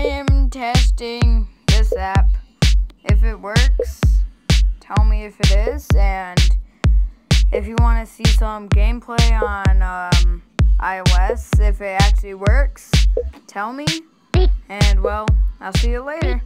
I am testing this app. If it works, tell me if it is, and if you want to see some gameplay on um, iOS, if it actually works, tell me. And well, I'll see you later.